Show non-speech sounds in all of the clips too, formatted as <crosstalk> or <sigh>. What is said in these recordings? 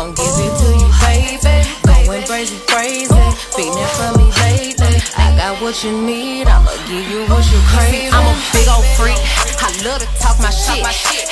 gon' give it to you, baby. Going crazy, crazy, feeling for me lately. I got what you need, I'ma give you what you crave. I'm a big old freak, I love to talk my shit,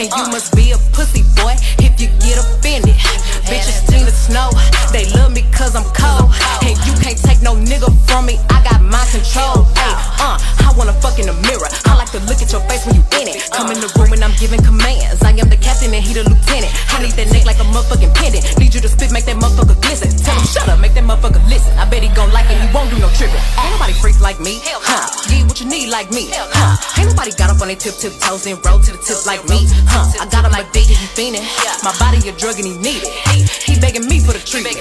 and you must be a pussy boy if you get offended. Bitches seen the snow, they love me cause I'm cold, and you can't take no nigga from me. I got my control. Hey, uh, I wanna fuck in the mirror. Look at your face when you in it. Come in the room and I'm giving commands. I am the captain and he the lieutenant. I need that neck like a motherfucking pendant. Need you to spit, make that motherfucker glisten. Tell him shut up, make that motherfucker listen. I bet he gon' like it, he won't do no tripping. Ain't nobody freak like me, huh? Get what you need like me, huh? Ain't nobody got up on their tip tip toes and roll to the tip like me, huh? I got him like big and he fiendin'. My body a drug and he need it. He begging me for the treatment.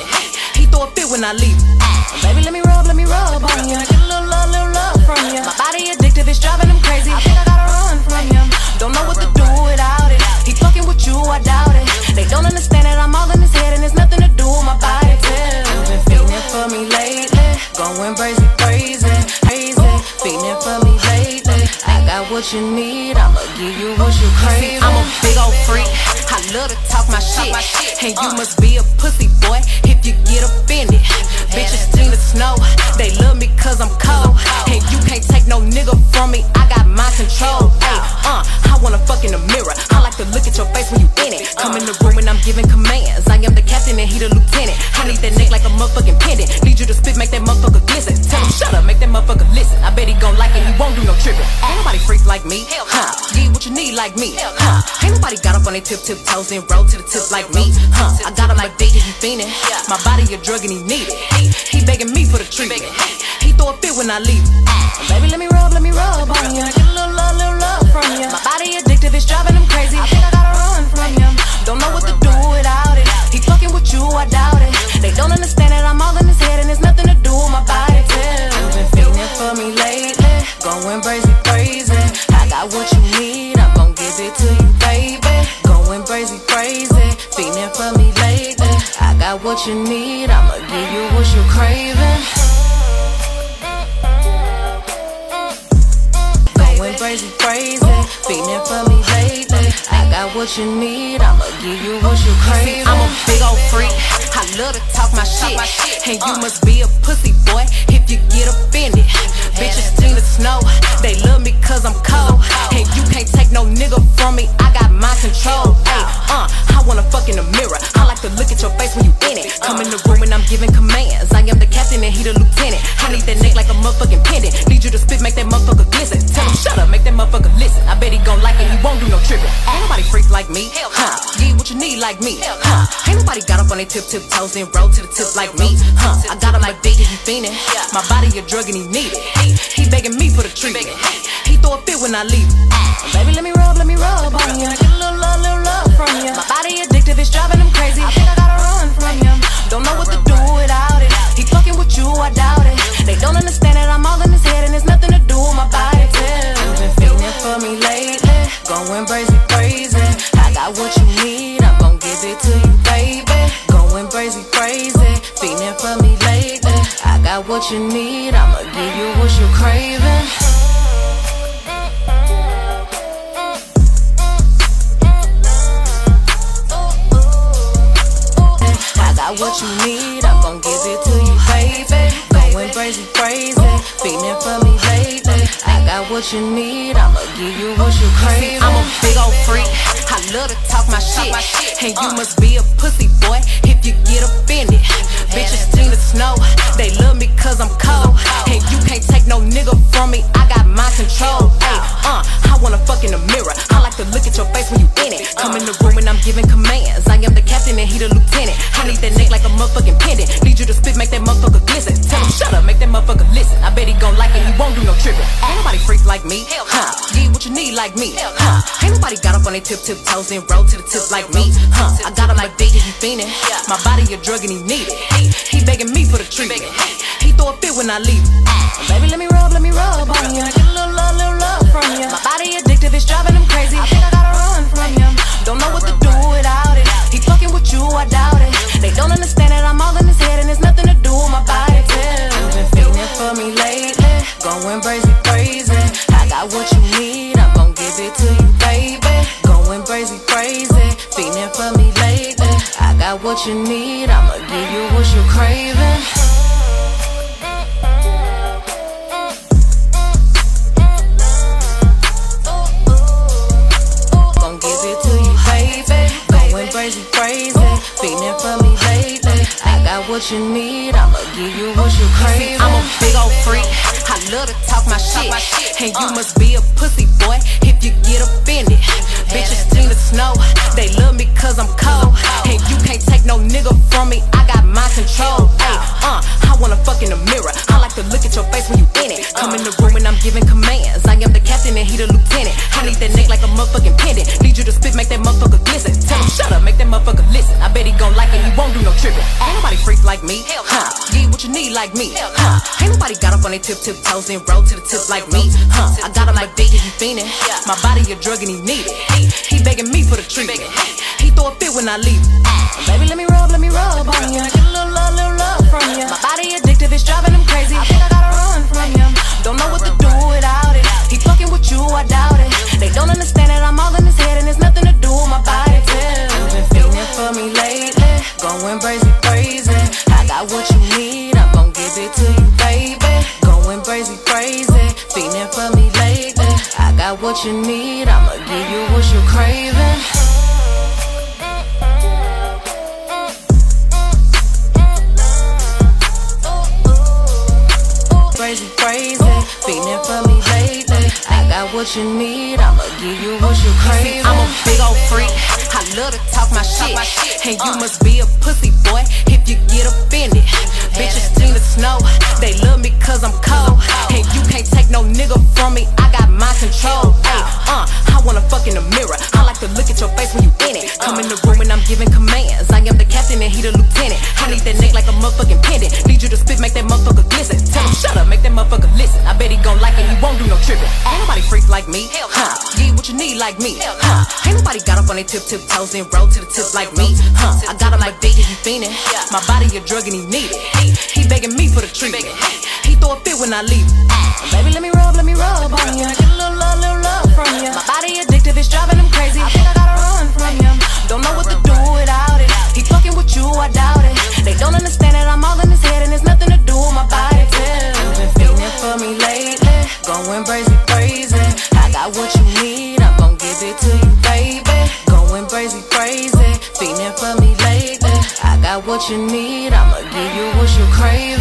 He throw a fit when I leave. Ah. Baby, let me rub, let me rub on you. Get a little love, little love from you. My body addictive, it's driving him crazy. I think I gotta run from him. Don't know what to do without it. He fucking with you, I doubt it. They don't understand that I'm all in his head and it's nothing to do with my body. Too. Been feeling for me lately, going crazy, crazy, crazy. Feeling for me what you need, I'ma give you what you crave. I'm a big old freak. I love to talk my shit, and you must be a pussy boy if you get offended. Bitches seen the snow, they love me cause I'm cold, and you can't take no nigga from me. I got my control. Ay, uh, I wanna fuck in the mirror. I like to look at your face when you in it. Come in the room and I'm giving commands. I am the captain and he the lieutenant. I need that neck like a motherfucking pendant. Need you to spit, make that motherfucker motherfucker listen. I bet he gon' like it, he won't do no tripping. Ain't nobody freak like me, huh? Get what you need like me, huh? Ain't nobody got up on their tip tip toes and roll to the tip like me, huh? I got him like and he fiendin'. My body a drug and he need it. He begging me for the treatment. He throw a fit when I leave. Baby, let me rub, let me rub on you. Get a little love, little love from you. My body addictive, it's driving him crazy. I think I gotta run from him. Don't know what to do without it. He fucking with you, I doubt it. They don't understand feeling for me lately. I got what you need, I'ma give you what you're craving. Going crazy, crazy, feeling for me lately. I got what you need, I'ma give you what you crave. I'm a big old freak, I love to talk my shit, and you uh. must be a pussy boy if you get offended. Bitches seen the snow, they love me cause I'm cold, and you can't take no nigga from me. What you need like me, huh? Ain't nobody got up on their tip tip toes and roll to the tip like me, huh? I got him like big and he fiendin'. My body a drug and he need it. He begging me for the treatment. He throw a fit when I leave. Baby, let me rub, let me rub on you. Get a little love, little love from you. My body addictive, it's driving him crazy. I think I gotta run from him. Don't know what to do without it. He fucking with you, I doubt it. They don't understand that I'm what you need, I'ma give you what you're craving. I got what you need, I'm gon' give it to you, baby. Going crazy, crazy, feeling for me lately. I got what you need, I'ma give you what you crave. I'm a big old freak, love to talk my shit, and you must be a pussy boy if you get offended. Bitches seen the snow, they love me cause I'm cold, and you can't take no nigga from me. I got my control. Ay, uh, I wanna fuck in the mirror. I like to look at your face when you in it. Come in the room and I'm giving commands. I am the captain and he the lieutenant. I need that neck like a motherfucking pendant. Need you to spit, make that motherfucker motherfucker listen. I bet he gon' like it, he won't do no tripping. Ain't nobody freak like me, huh? Get what you need like me, huh? Ain't nobody got up on their tip tip toes and roll to the tip like me, huh? I got him like and he fiendin'. My body a drug and he need it. He begging me for the treatment. He throw a fit when I leave. Ah. Baby, let me rub, let me rub on you. Get a little love, little love from you. My body addictive, it's driving him crazy. I think I gotta run from him. Don't know what to do without it. He fucking with you, I doubt it. They don't understand that I'm all in his head and it's nothing to do with my body. For me lately, going crazy, crazy. I got what you need, I'm gon' give it to you, baby. Going crazy, crazy, feeling for me lately. I got what you need, I'ma give you what you're craving. Crazy, crazy. Feeling for me lately. I got what you need, give you what you're craving. I'm a big old freak. I love to talk my shit. And you must be a pussy boy if you get offended. Bitches seen the snow, they love me cause I'm cold. And you can't take no nigga from me, I got my control. Ay, uh, I wanna fuck in the mirror. I like to look at your face when you in it. Come in the room and I'm giving commands. Like me, huh? Ain't nobody got up on their tip tip toes and roll to the tip like me, huh? I got him like big, he fiendin'. My body a drug and he need it. He begging me for the treatment. He throw a fit when I leave. Baby, let me rub, let me rub on you. Get a little love, little love from you. My body addictive, it's driving him crazy. I think I gotta run from you. Don't know what to do without it. He fucking with you, I doubt it. They don't understand to you, baby. Going crazy, crazy, feeling for me lately. I got what you need, I'ma give you what you're craving. crazy, crazy. Feeling for me lately. I got what you need, I'ma give you what you craving. Make that motherfucker glisten. Tell him shut up, make that motherfucker listen. I bet he gon' like it, he won't do no tripping. Ain't nobody freak like me, huh? Get what you need like me, huh? Ain't nobody got up on their tip tip toes and roll to the tip like me, huh? I got him like big, he fiendin'. My body a drug and he need it. He begging me for the treatment. He throw a fit when I leave. Ah. Baby, let me rub, let me rub on you. Get a little love, little love from you. My body addictive, it's driving him crazy. You're.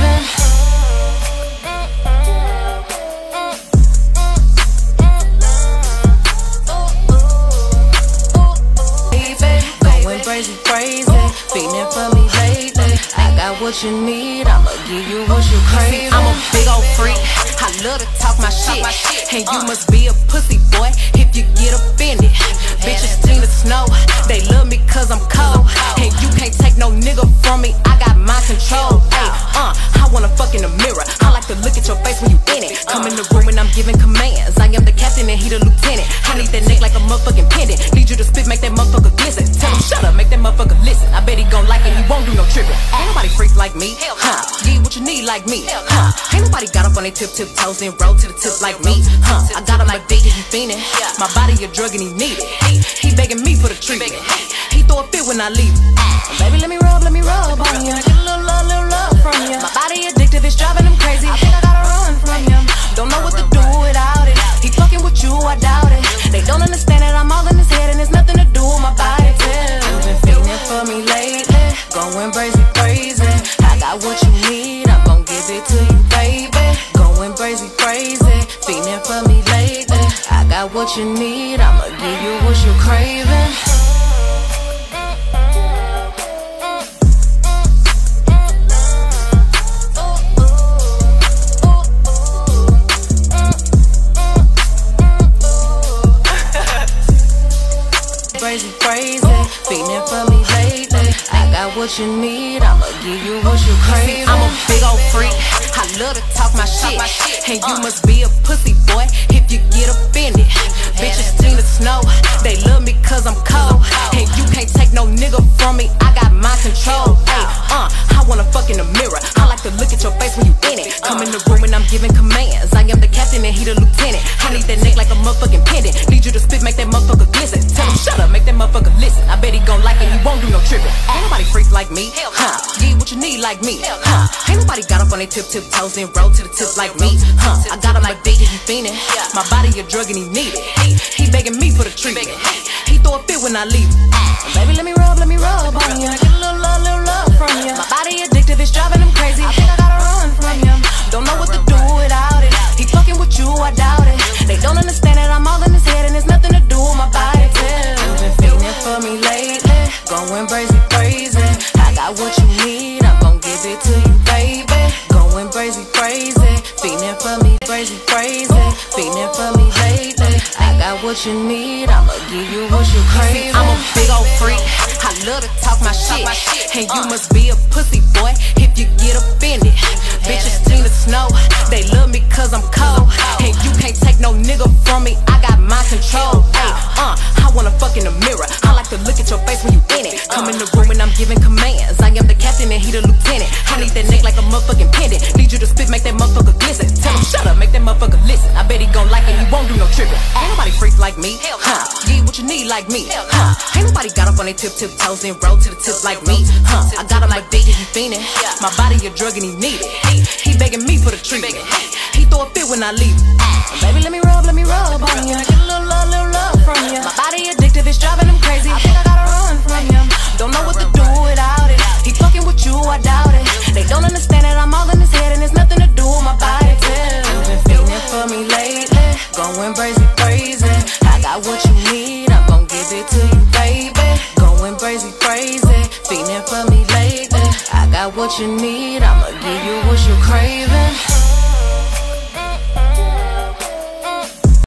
Going crazy, crazy, feeling for me lately. I got what you need, I'ma give you what you craving. I'm a big old freak, I love to talk my shit. And you uh. must be a pussy boy if you get offended. Bitches what you need like me, huh? Ain't nobody got up on their tip tip toes and roll to the tip like me, huh? I got him like big, he fiendin'. My body a drug and he need it. He begging me for the treatment. He throw a fit when I leave. Ah. Baby, let me rub, let me rub on you. Get a little love, little love from you. My body addictive, it's driving him crazy. I think I gotta run from him. Don't know what to what you need, I'ma give you what you're craving. <laughs> crazy, crazy. Feeling for me lately. I got what you need, I'ma give you what you craving. I'm a big old freak. I love to talk my shit. And you must be a pussy boy if you get offended. From me, I got my control. Ay, uh, I wanna fuck in the mirror. I like to look at your face when you in it. Come in the room and I'm giving commands. I am the captain and he the lieutenant. I need that neck like a motherfucking pendant. Need you to spit, make that motherfucker glisten. Tell him shut up, make that motherfucker listen. I bet he gon' like it, he won't do no tripping. Ain't nobody freak like me, me, like me, huh? Ain't nobody got up on their tip tip toes and roll to the tip like me, huh? I got him like big, he fiendin'. My body a drug and he need it. He begging me for the treatment. He throw a fit when I leave. Baby, let me rub, let me rub on you. Get a little love, little love from you. My body addictive, it's driving him crazy. I think I gotta run from you. Don't know what to do without it. He fucking with you, I doubt it. They don't understand that I'm all in you need, I'ma give you what you crave. I'm a big old freak, I love to talk my shit, and you uh. must be a pussy like me, huh? Get what you need like me, huh? Ain't nobody got up on their tip tip toes and roll to the tip like me, huh? I got him like big and he fiendin'. My body a drug and he need it. He begging me for the treatment. He throw a fit when I leave. Ah. Baby, let me rub, let me rub on you. Get a little love, little love from you. My body addictive, it's driving him crazy. I think I gotta run from him. Don't know what to do without what need.